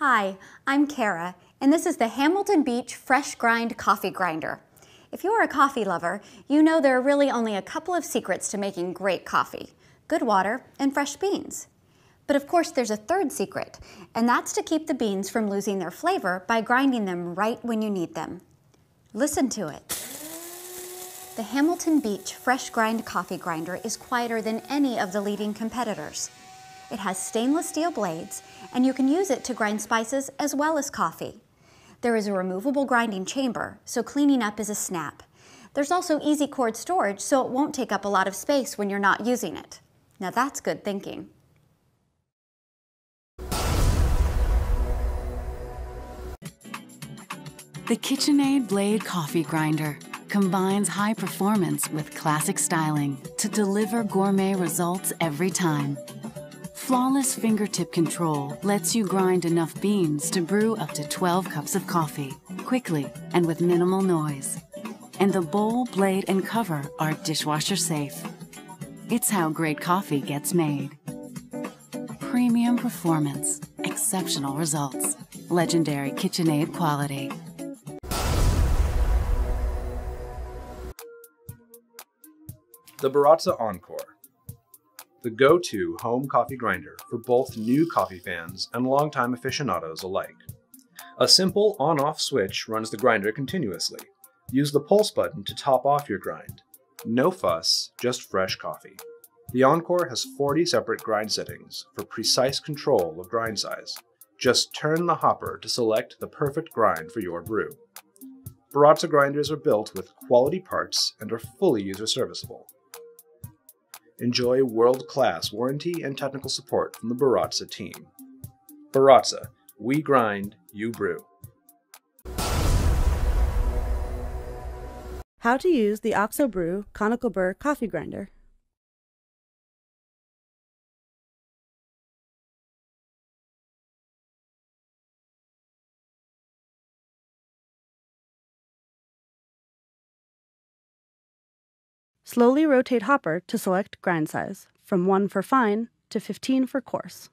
Hi, I'm Kara, and this is the Hamilton Beach Fresh Grind Coffee Grinder. If you're a coffee lover, you know there are really only a couple of secrets to making great coffee good water and fresh beans. But of course, there's a third secret, and that's to keep the beans from losing their flavor by grinding them right when you need them. Listen to it. The Hamilton Beach Fresh Grind Coffee Grinder is quieter than any of the leading competitors. It has stainless steel blades, and you can use it to grind spices as well as coffee. There is a removable grinding chamber, so cleaning up is a snap. There's also easy cord storage, so it won't take up a lot of space when you're not using it. Now that's good thinking. The KitchenAid Blade Coffee Grinder combines high performance with classic styling to deliver gourmet results every time. Flawless fingertip control lets you grind enough beans to brew up to 12 cups of coffee, quickly and with minimal noise. And the bowl, blade, and cover are dishwasher safe. It's how great coffee gets made. Premium performance, exceptional results, legendary KitchenAid quality. The Baratza Encore, the go-to home coffee grinder for both new coffee fans and longtime aficionados alike. A simple on-off switch runs the grinder continuously. Use the pulse button to top off your grind. No fuss, just fresh coffee. The Encore has 40 separate grind settings for precise control of grind size. Just turn the hopper to select the perfect grind for your brew. Baratza grinders are built with quality parts and are fully user serviceable. Enjoy world-class warranty and technical support from the Baratza team. Baratza, we grind, you brew. How to use the OXO Brew Conical Burr coffee grinder. Slowly rotate hopper to select grind size, from 1 for fine to 15 for coarse.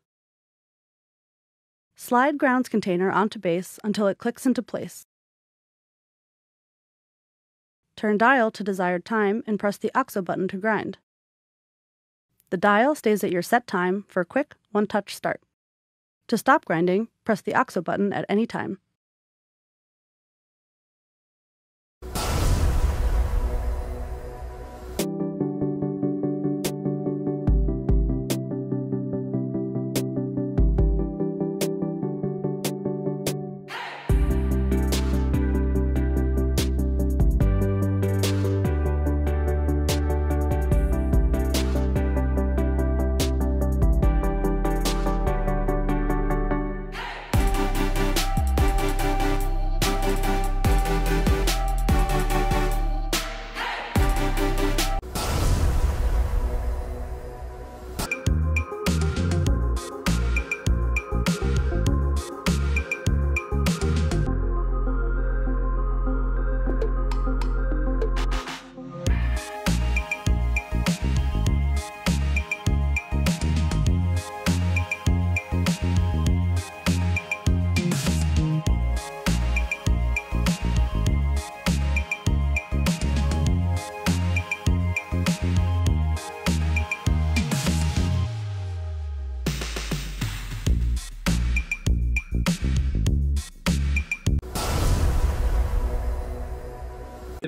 Slide grounds container onto base until it clicks into place. Turn dial to desired time and press the OXO button to grind. The dial stays at your set time for a quick, one-touch start. To stop grinding, press the OXO button at any time.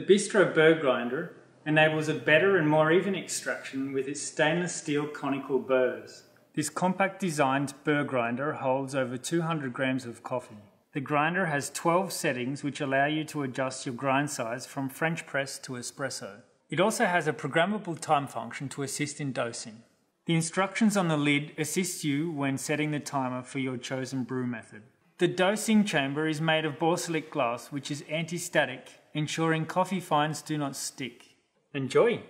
Bistro burr grinder enables a better and more even extraction with its stainless steel conical burrs. This compact designed burr grinder holds over 200 grams of coffee. The grinder has 12 settings which allow you to adjust your grind size from French press to espresso. It also has a programmable time function to assist in dosing. The instructions on the lid assist you when setting the timer for your chosen brew method. The dosing chamber is made of borosilicate glass which is anti-static ensuring coffee fines do not stick. Enjoy!